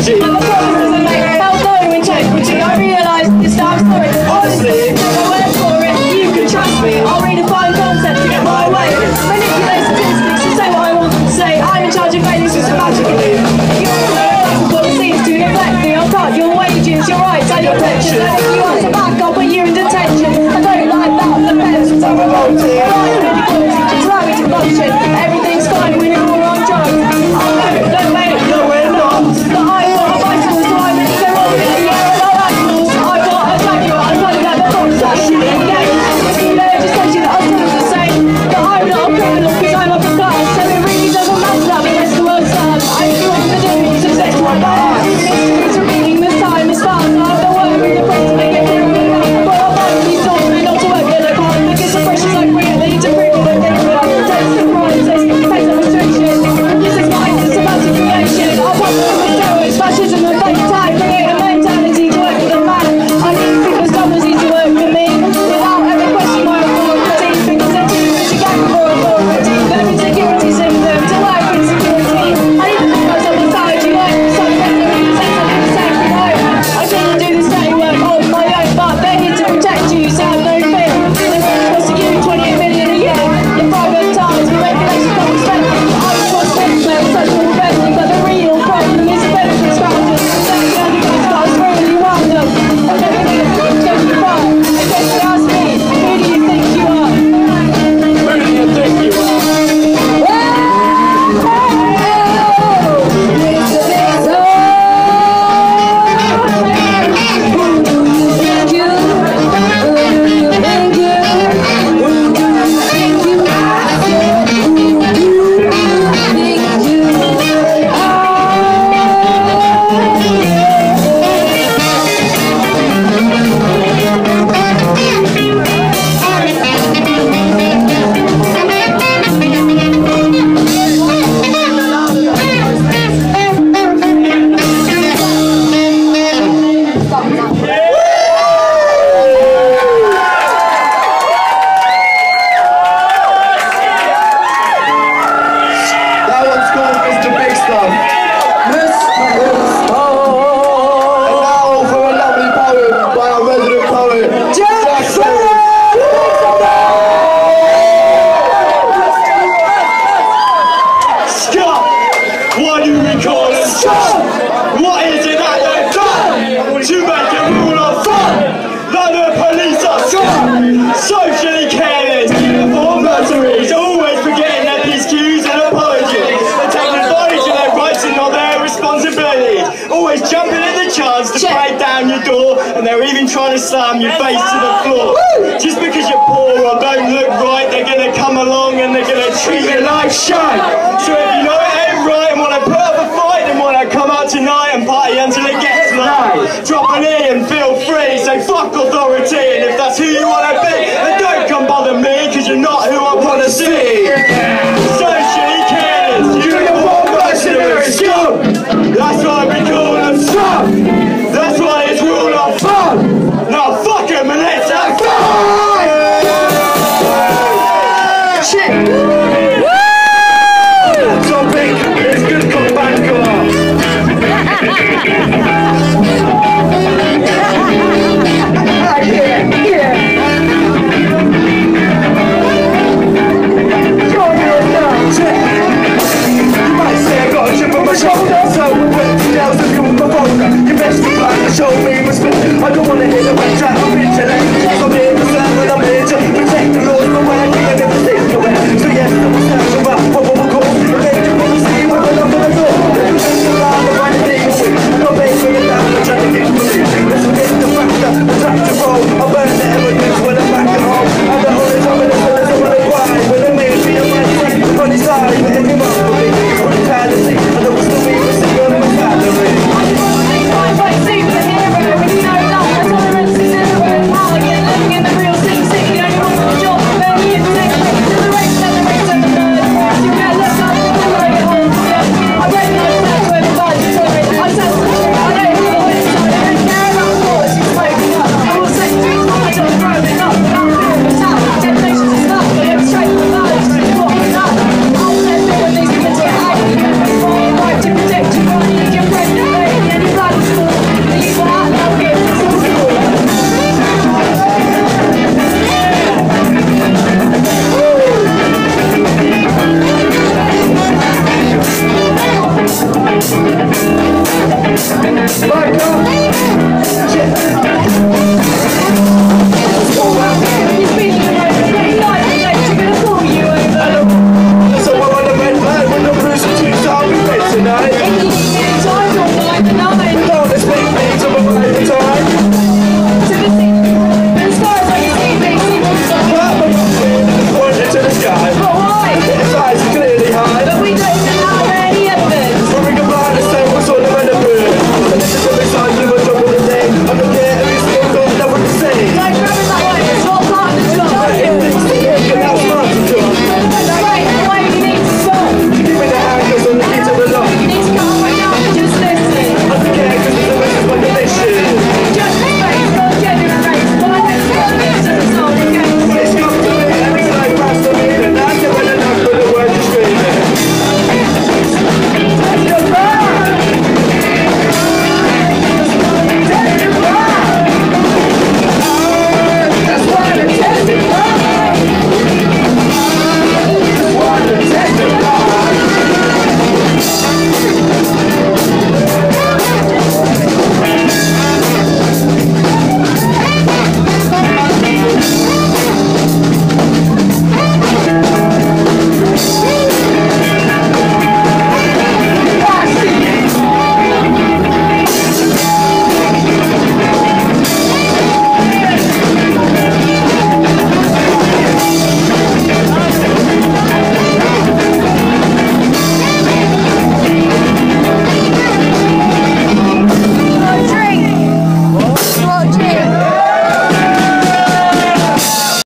I'm sorry, time, for it. To get my way. Manipulate to say what I want to say. I'm in charge of failures, it's a magic. You. I'll cut your wages, your rights, and your you want to back, in detention. I don't like that, the. I'm always jumping at the chance to Check. break down your door, and they're even trying to slam your face to the floor. Just because you're poor or don't look right, they're gonna come along and they're gonna treat you like shit. So if you know it ain't right and wanna put up a fight, then wanna come out tonight and party until it gets light. Drop an in, feel free, say fuck authority, and if that's who you wanna be, Michael,